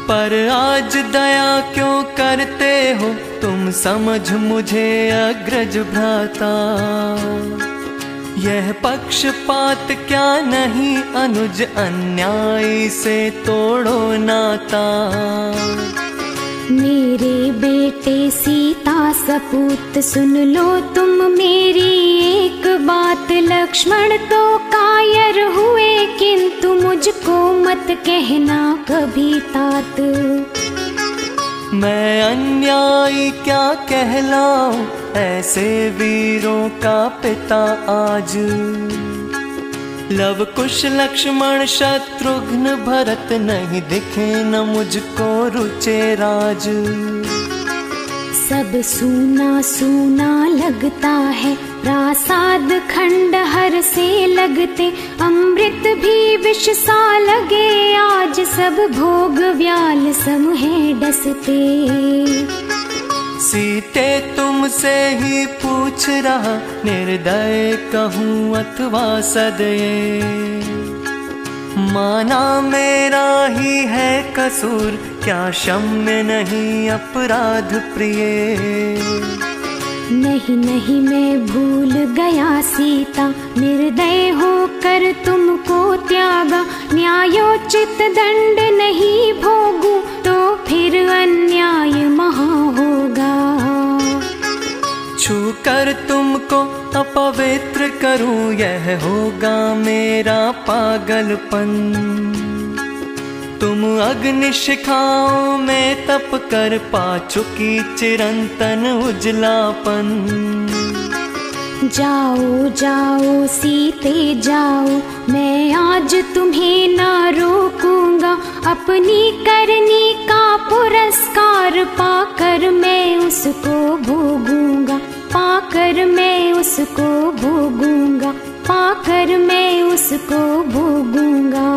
पर आज दया क्यों करते हो? तुम समझ मुझे अग्रज भ्राता। यह पक्षपात क्या नहीं? अनुज अन्याय से तोड़ो नाता। मेरे बेटे सीता सपूत, सुन लो तुम मेरी एक बात। लक्ष्मण तो कायर हुए, किंतु मुझको मत कहना कभी तात। मैं अन्यायी क्या कहलाऊं? ऐसे वीरों का पिता आज। लव कुश लक्ष्मण शत्रुघ्न भरत नहीं दिखे न मुझको रुचे राज। सब सूना सूना लगता है, प्रासाद खंड हर से लगते, अमृत भी विष सा लगे, आज सब भोग व्याल सम है डसते। सीते तुमसे ही पूछ रहा, निर्दय कहूँ अथवा सदये। माना मेरा ही है कसूर, क्या क्षम्य नहीं अपराध प्रिय? नहीं नहीं, मैं भूल गया सीता, निर्दय होकर तुमको त्यागा। न्यायोचित दंड नहीं भोगू तो फिर अन्याय महा छू कर तुमको अपवित्र करूँ, यह होगा मेरा पागलपन। तुम अग्नि शिखाओं में तप कर पा चुकी चिरंतन उजलापन। जाओ जाओ, सीते जाओ, मैं आज तुम्हें ना रोकूँगा। अपनी करनी का पुरस्कार पाकर मैं उसको भोगूँगा। पाकर मैं उसको भोगूँगा, पाकर मैं उसको भोगूँगा।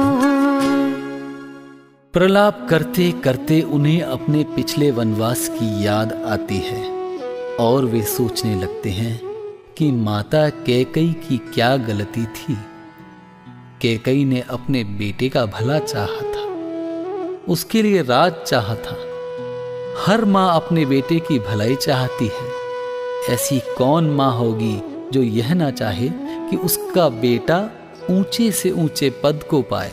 प्रलाप करते करते उन्हें अपने पिछले वनवास की याद आती है और वे सोचने लगते हैं कि माता कैकई की क्या गलती थी। कैकई ने अपने बेटे का भला चाहा था, उसके लिए राज चाहा था। हर माँ अपने बेटे की भलाई चाहती है ऐसी कौन माँ होगी जो यह ना चाहे कि उसका बेटा ऊँचे से ऊँचे पद को पाए?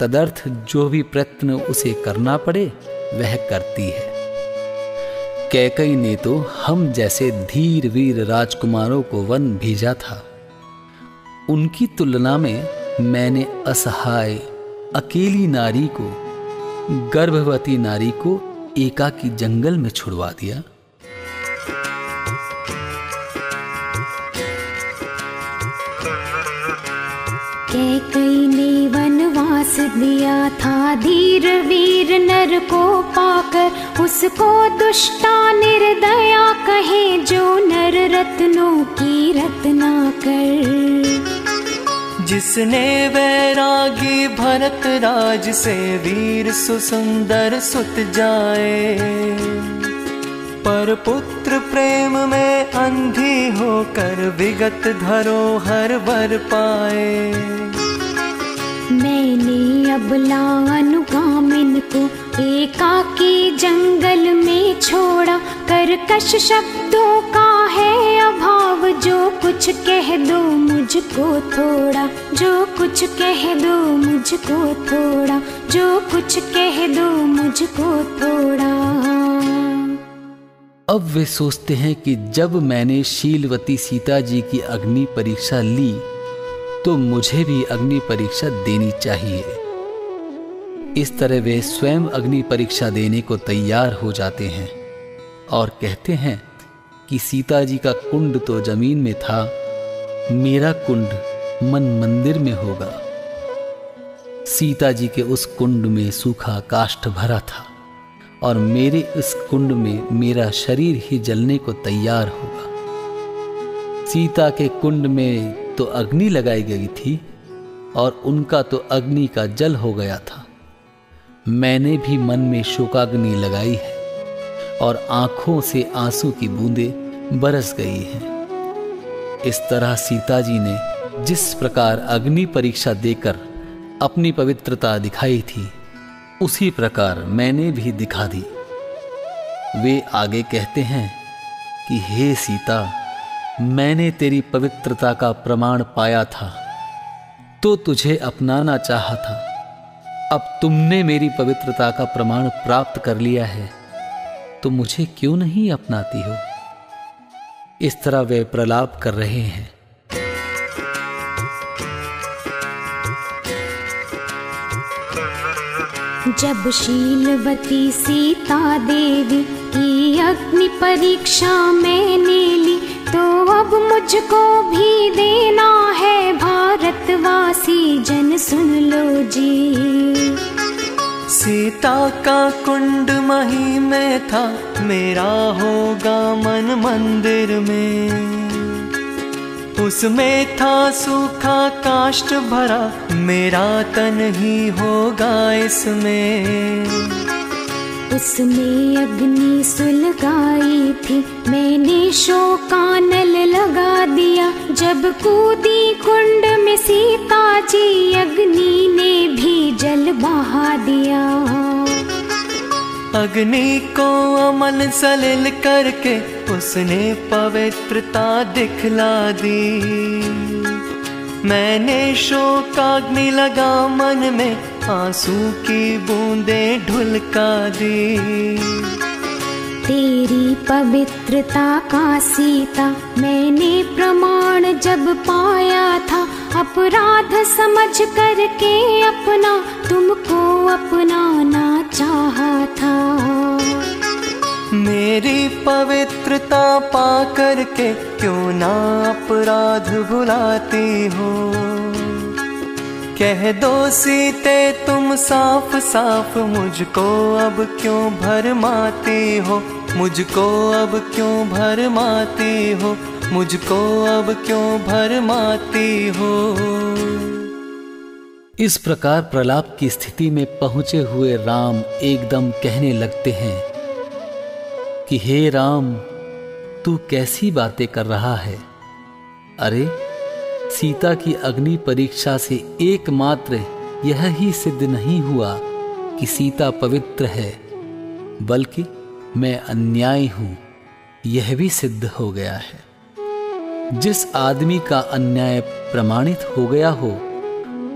तदर्थ जो भी प्रयत्न उसे करना पड़े, वह करती है। कैकई ने तो हम जैसे धीर वीर राजकुमारों को वन भेजा था। उनकी तुलना में मैंने असहाय, अकेली नारी को, गर्भवती नारी को एकाकी जंगल में छुड़वा दिया। कई ने वनवास दिया था। धीर वीर नर को पाकर उसको दुष्टा निर्दया कहे, जो नर रत्नों की रत्ना कर। जिसने वैरागी भरत राज से वीर सुसुंदर सुत जाए, पर पुत्र प्रेम में अंधी होकर विगत धरोहर वर पाए। मैंने अबला अनुगामिन को एकाकी जंगल में छोड़ा। कर्कश शब्दों का है अभाव, जो कुछ कह दो मुझको थोड़ा। जो कुछ कह दो मुझको थोड़ा। जो कुछ कह दो मुझको थोड़ा। अब वे सोचते हैं कि जब मैंने शीलवती सीता जी की अग्नि परीक्षा ली तो मुझे भी अग्नि परीक्षा देनी चाहिए। इस तरह वे स्वयं अग्नि परीक्षा देने को तैयार हो जाते हैं और कहते हैं कि सीता जी का कुंड तो ज़मीन में था, मेरा कुंड मन मंदिर में होगा। सीता जी के उस कुंड में सूखा काष्ठ भरा था। और मेरे इस कुंड में मेरा शरीर ही जलने को तैयार होगा। सीता के कुंड में तो अग्नि लगाई गई थी और उनका तो अग्नि का जल हो गया था। मैंने भी मन में शोकाग्नि लगाई है और आँखों से आँसू की बूंदे बरस गई हैं। इस तरह सीता जी ने जिस प्रकार अग्नि परीक्षा देकर अपनी पवित्रता दिखाई थी उसी प्रकार मैंने भी दिखा दी। वे आगे कहते हैं कि, हे सीता, मैंने तेरी पवित्रता का प्रमाण पाया था तो तुझे अपनाना चाहा था। अब तुमने मेरी पवित्रता का प्रमाण प्राप्त कर लिया है तो मुझे क्यों नहीं अपनाती हो? इस तरह वे प्रलाप कर रहे हैं। जब शीलवती सीता देवी की अग्नि परीक्षा मैंने ली तो अब मुझको भी देना है भारतवासी जन सुन लो जी। सीता का कुंड मही में था, मेरा होगा मन मंदिर में। उसमें था सूखा काष्ट भरा, मेरा तन ही होगा इसमें। उसमें अग्नि सुलगाई थी, मैंने शोकानल लगा दिया। जब कूदी कुंड में सीता जी अग्नि ने भी जल बहा दिया। अग्नि को अमल सलिल करके उसने पवित्रता दिखला दी। मैंने शोकाग्नि लगा मन में आँसू की बूंदे ढुलका दी। तेरी पवित्रता का सीता, मैंने प्रमाण जब पाया था, अपराध समझ करके अपना, तुमको अपनाना चाहा था। मेरी पवित्रता पा करके क्यों ना अपराध भुलाती हो? कह दो सीते, तुम साफ़ साफ़ मुझको अब क्यों भरमाती हो? मुझको अब क्यों भरमाती हो? मुझको अब क्यों भरमाती हो? इस प्रकार प्रलाप की स्थिति में पहुँचे हुए राम एकदम कहने लगते हैं कि हे राम, तू कैसी बातें कर रहा है? अरे, सीता की अग्नि परीक्षा से एकमात्र यह ही सिद्ध नहीं हुआ कि सीता पवित्र है, बल्कि मैं अन्याय हूँ। यह भी सिद्ध हो गया है। जिस आदमी का अन्याय प्रमाणित हो गया हो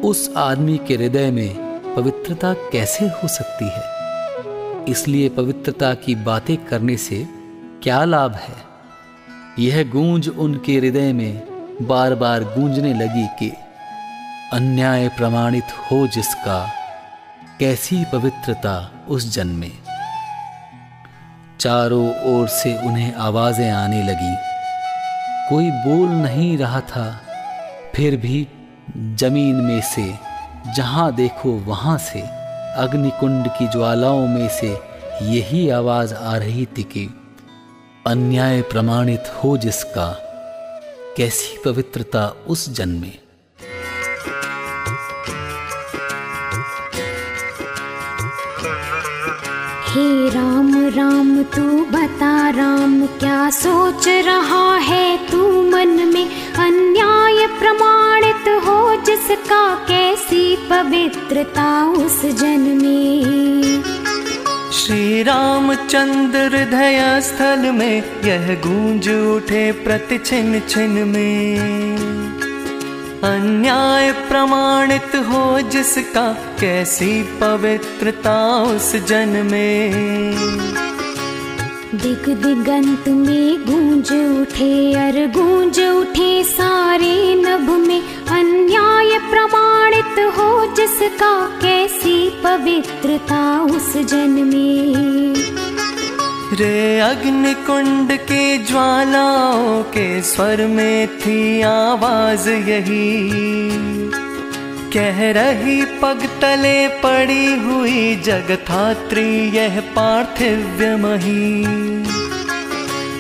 उस आदमी के हृदय में पवित्रता कैसे हो सकती है? इसलिए पवित्रता की बातें करने से क्या लाभ है? यह गूंज उनके हृदय में बार बार गूंजने लगी कि अन्याय प्रमाणित हो जिसका कैसी पवित्रता उस जन में चारों ओर से उन्हें आवाज़ें आने लगी। कोई बोल नहीं रहा था, फिर भी ज़मीन में से, जहाँ देखो वहाँ से, अग्निकुंड की ज्वालाओं में से यही आवाज़ आ रही थी कि अन्याय प्रमाणित हो जिसका, कैसी पवित्रता उस जन्म। में हे राम राम, तू बता राम, क्या सोच रहा है तू मन में? अन्याय प्रमाणित हो जिसका, कैसी पवित्रता उस जन में श्री राम रामचंद्र हृदय स्थल में, यह गूंज उठे प्रति छिन छिन में। अन्याय प्रमाणित हो जिसका, कैसी पवित्रता उस जन में। दिग दिगंत में गूंज उठे, अर गूंज उठे सारे नभ में। अन्याय प्रमाणित हो जिसका, कैसी पवित्रता उस जन में। रे अग्नि कुंड के ज्वालाओं के स्वर में थी आवाज़ यही। कह रही पग तले पड़ी हुई जगथात्री यह पार्थिव्य मही।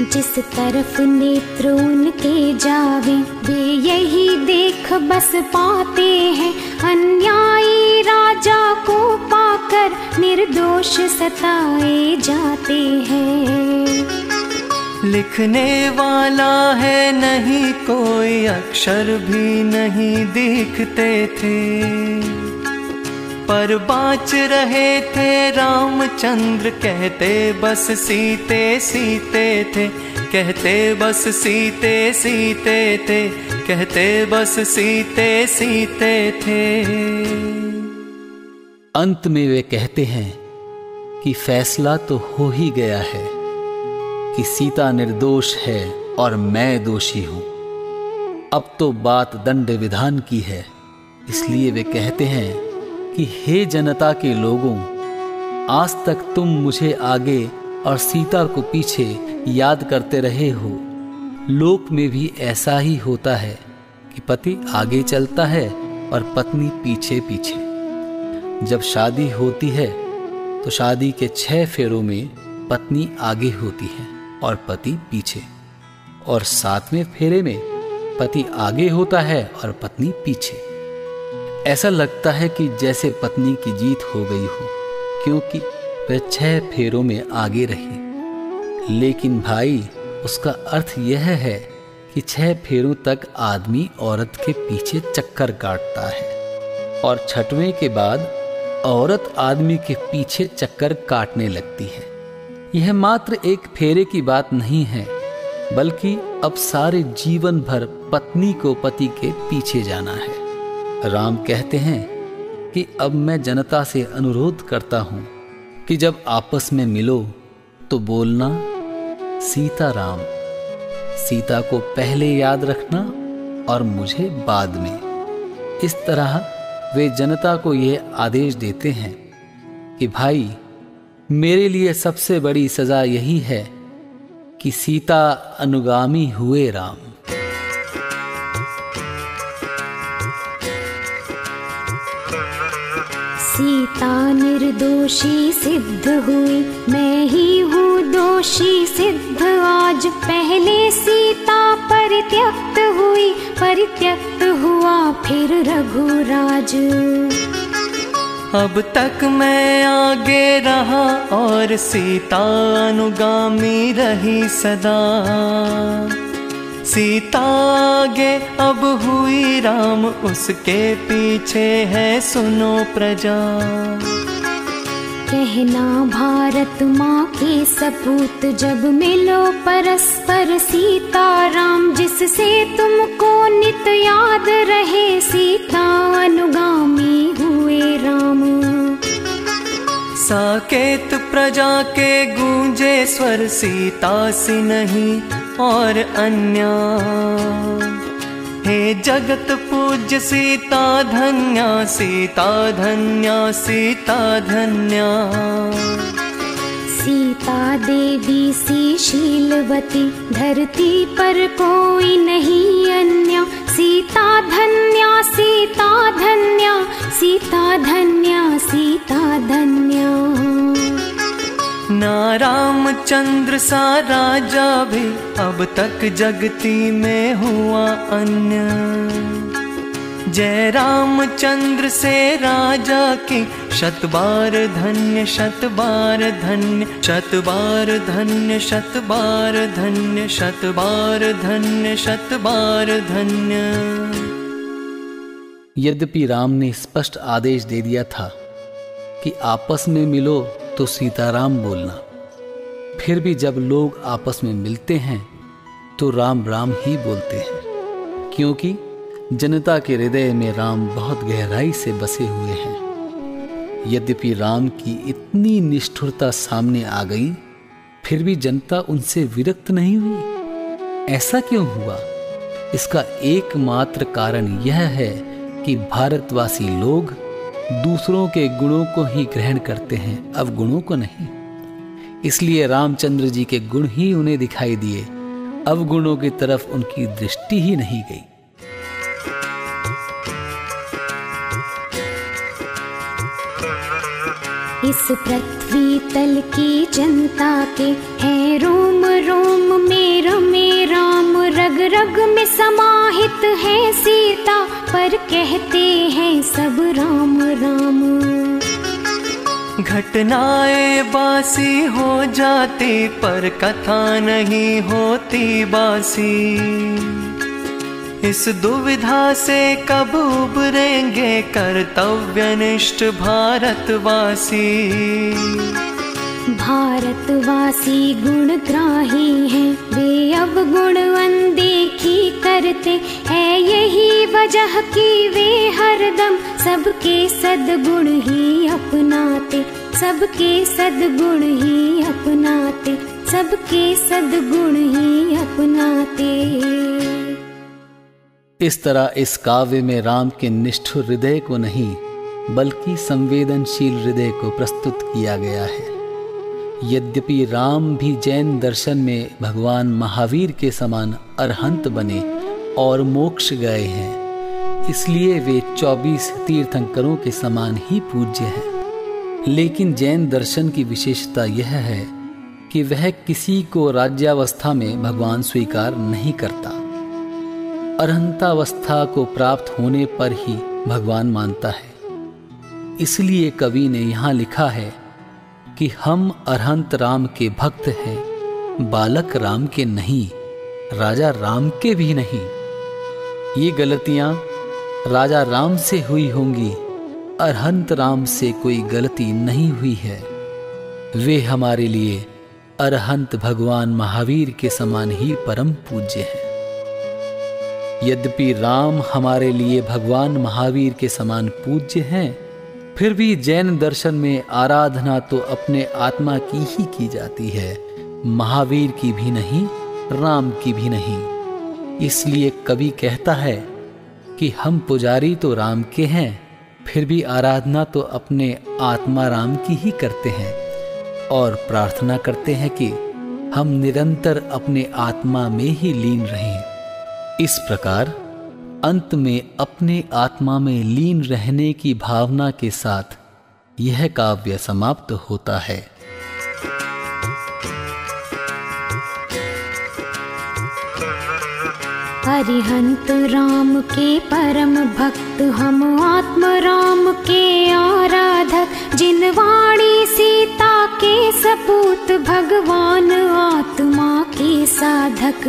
जिस तरफ़ नेत्र उनके जावे, वे यही देख बस पाते हैं। अन्यायी राजा को पाकर निर्दोष सताए जाते हैं। लिखने वाला है नहीं, कोई अक्षर भी नहीं दिखते थे। पर बाच रहे थे रामचंद्र, कहते बस सीते सीते थे, कहते बस सीते सीते थे, कहते बस सीते सीते थे। अंत में वे कहते हैं कि फैसला तो हो ही गया है कि सीता निर्दोष है और मैं दोषी हूँ। अब तो बात दंड विधान की है, इसलिए वे कहते हैं कि हे जनता के लोगों, आज तक तुम मुझे आगे और सीता को पीछे याद करते रहे हो। लोक में भी ऐसा ही होता है कि पति आगे चलता है और पत्नी पीछे पीछे। जब शादी होती है तो शादी के छह फेरों में पत्नी आगे होती है और पति पीछे। और सातवें फेरे में पति आगे होता है और पत्नी पीछे। ऐसा लगता है कि जैसे पत्नी की जीत हो गई हो, क्योंकि वह छह फेरों में आगे रही। लेकिन भाई, उसका अर्थ यह है कि छह फेरों तक आदमी औरत के पीछे चक्कर काटता है और छठवें के बाद औरत आदमी के पीछे चक्कर काटने लगती है। यह मात्र एक फेरे की बात नहीं है, बल्कि अब सारे जीवन भर पत्नी को पति के पीछे जाना है। राम कहते हैं कि अब मैं जनता से अनुरोध करता हूँ कि जब आपस में मिलो तो बोलना सीता राम। सीता को पहले याद रखना और मुझे बाद में। इस तरह वे जनता को यह आदेश देते हैं कि भाई, मेरे लिए सबसे बड़ी सजा यही है कि सीता अनुगामी हुए राम। सीता निर्दोषी सिद्ध हुई। मैं ही हूँ दोषी सिद्ध। आज पहले सीता परित्यक्त हुई। परित्यक्त हुआ फिर रघुराज। अब तक मैं आगे रहा और सीता अनुगामी रही सदा। सीता आगे अब हुई राम उसके पीछे है सुनो प्रजा। कहना भारत माँ के सपूत जब मिलो परस्पर सीता राम जिससे तुमको नित याद रहे सीता अनुगामी हुए राम। साकेत प्रजा के गूंजे स्वर सीता सी नहीं और अन्या। हे जगत पूज्य सीता धन्या सीता धन्या सीता धन्या। सीता देवी सी शीलवती धरती पर कोई नहीं अन्या। सीता धन्या सीता धन्या सीता धन्या सीता धन्या। सी रामचंद्र सा राजा भी अब तक जगती में हुआ अन्य। जय रामचंद्र से राजा की शतबार धन्य शतबार धन्य शतबार धन्य शतबार धन्य शतबार धन्य शतबार धन्य। यद्यपि राम ने स्पष्ट आदेश दे दिया था कि आपस में मिलो तो सीताराम बोलना। फिर भी जब लोग आपस में मिलते हैं तो राम राम ही बोलते हैं। क्योंकि जनता के हृदय में राम बहुत गहराई से बसे हुए हैं। यद्यपि राम की इतनी निष्ठुरता सामने आ गई, फिर भी जनता उनसे विरक्त नहीं हुई। ऐसा क्यों हुआ? इसका एकमात्र कारण यह है कि भारतवासी लोग दूसरों के गुणों को ही ग्रहण करते हैं अवगुणों को नहीं। इसलिए रामचंद्र जी के गुण ही उन्हें दिखाई दिए। अवगुणों की तरफ़ उनकी दृष्टि ही नहीं गई। इस पृथ्वी तल की जनता के है रोम रोम में रमे राम रग रग में समाहित है सीता। पर कहते हैं सब राम राम। घटनाएँ बासी हो जाती, पर कथा नहीं होती बासी। इस दुविधा से कब उबरेंगे कर्तव्यनिष्ठ भारतवासी? भारतवासी गुणग्राही हैं। वे अब गुण अनदेखी करते है। यही वजह कि वे हरदम सबके सदगुण ही अपनाते, सबके सदगुण ही अपनाते, सबके सदगुण ही अपनाते। इस तरह इस काव्य में राम के निष्ठुर हृदय को नहीं, बल्कि संवेदनशील हृदय को प्रस्तुत किया गया है। यद्यपि राम भी जैन दर्शन में भगवान महावीर के समान अरहंत बने और मोक्ष गए हैं, इसलिए वे 24 तीर्थंकरों के समान ही पूज्य हैं। लेकिन जैन दर्शन की विशेषता यह है कि वह किसी को राज्यावस्था में भगवान स्वीकार नहीं करता। अरहंतावस्था को प्राप्त होने पर ही भगवान मानता है। इसलिए कवि ने यहाँ लिखा है कि हम अरहंत राम के भक्त हैं, बालक राम के नहीं, राजा राम के भी नहीं। ये गलतियाँ राजा राम से हुई होंगी, अरहंत राम से कोई गलती नहीं हुई है। वे हमारे लिए अरहंत भगवान महावीर के समान ही परम पूज्य हैं। यद्यपि राम हमारे लिए भगवान महावीर के समान पूज्य हैं फिर भी जैन दर्शन में आराधना तो अपने आत्मा की ही की जाती है। महावीर की भी नहीं, राम की भी नहीं। इसलिए कवि कहता है कि हम पुजारी तो राम के हैं, फिर भी आराधना तो अपने आत्मा राम की ही करते हैं। और प्रार्थना करते हैं कि हम निरंतर अपने आत्मा में ही लीन रहें। इस प्रकार अंत में अपने आत्मा में लीन रहने की भावना के साथ यह काव्य समाप्त होता है। हरिहंत राम के परम भक्त, हम आत्म राम के आराधक। जिन वाणी सीता के सपूत, भगवान आत्मा के साधक।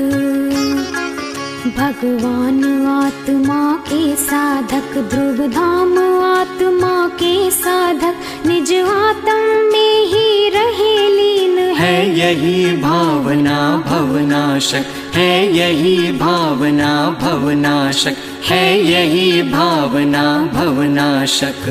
भगवान आत्मा के साधक ध्रुव धाम आत्मा के साधक निज आत्म में ही रहे लीन है यही भावना भवनाशक। है यही भावना भवनाशक। है यही भावना भवनाशक